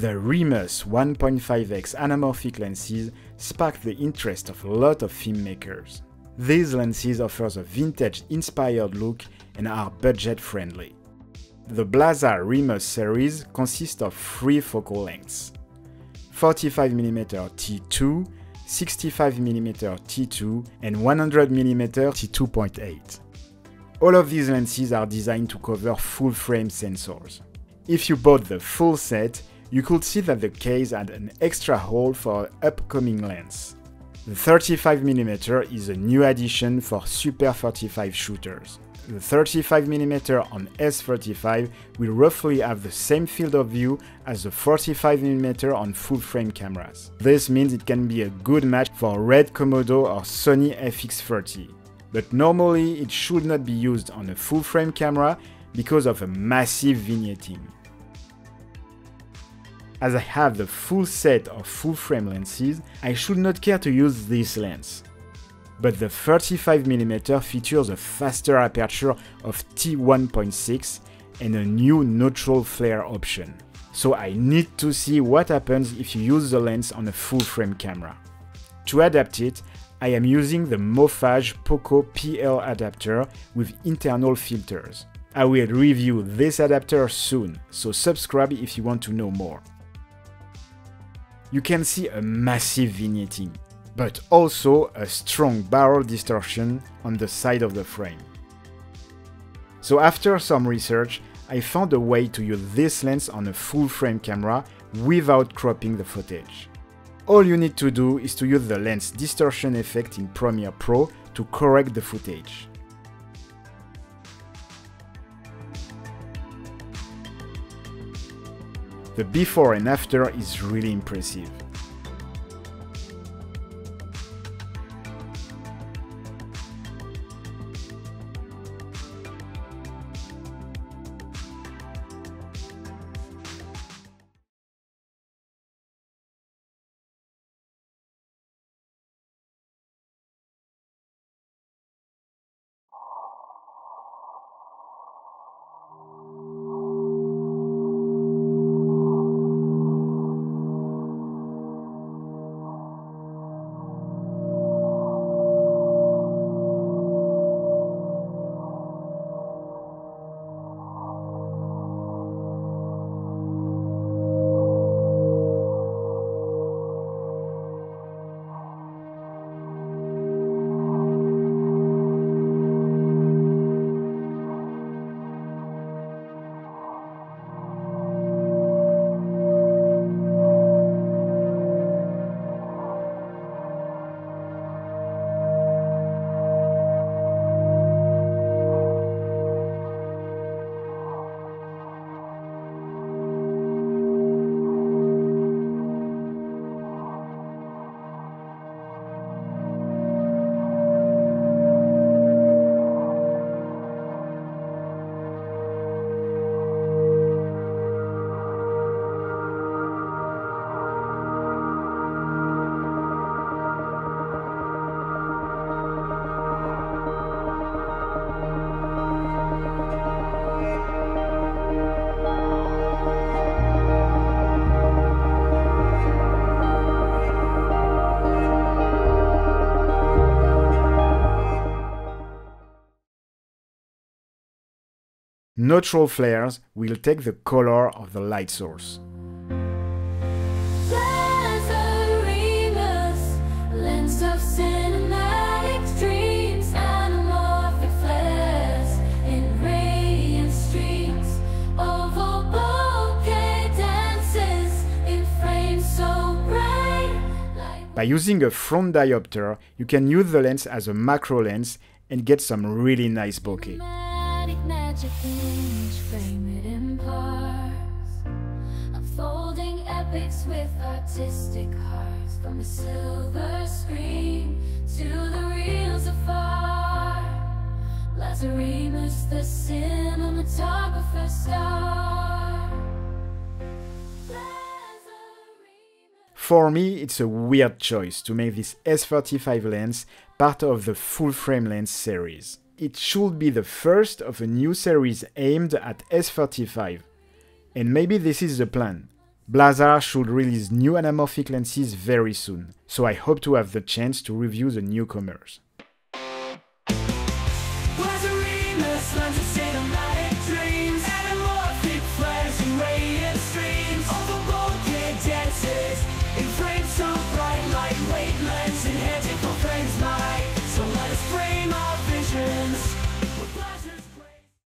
The Remus 1.5x anamorphic lenses sparked the interest of a lot of filmmakers. These lenses offer a vintage-inspired look and are budget-friendly. The Blazar Remus series consists of three focal lengths 45mm t2, 65mm t2, and 100mm t2.8. All of these lenses are designed to cover full frame sensors. If you bought the full set, you could see that the case had an extra hole for upcoming lens. The 35mm is a new addition for Super 45 shooters. The 35mm on S35 will roughly have the same field of view as the 45mm on full-frame cameras. This means it can be a good match for Red Komodo or Sony FX30. But normally it should not be used on a full-frame camera because of a massive vignetting. As I have the full set of full-frame lenses, I should not care to use this lens. But the 35mm features a faster aperture of t1.6 and a new neutral flare option. So I need to see what happens if you use the lens on a full-frame camera. To adapt it, I am using the Mofage Poco PL adapter with internal filters. I will review this adapter soon, so subscribe if you want to know more you can see a massive vignetting, but also a strong barrel distortion on the side of the frame. So after some research, I found a way to use this lens on a full frame camera without cropping the footage. All you need to do is to use the lens distortion effect in Premiere Pro to correct the footage. The before and after is really impressive. Neutral flares will take the color of the light source. By using a front diopter, you can use the lens as a macro lens and get some really nice bokeh magic image, frame it in parts. Unfolding epics with artistic hearts From a silver screen to the reels afar Lazaremus, the cinematographer star. For me, it's a weird choice to make this S35 lens part of the full frame lens series it should be the first of a new series aimed at S35. And maybe this is the plan. Blazar should release new anamorphic lenses very soon, so I hope to have the chance to review the newcomers.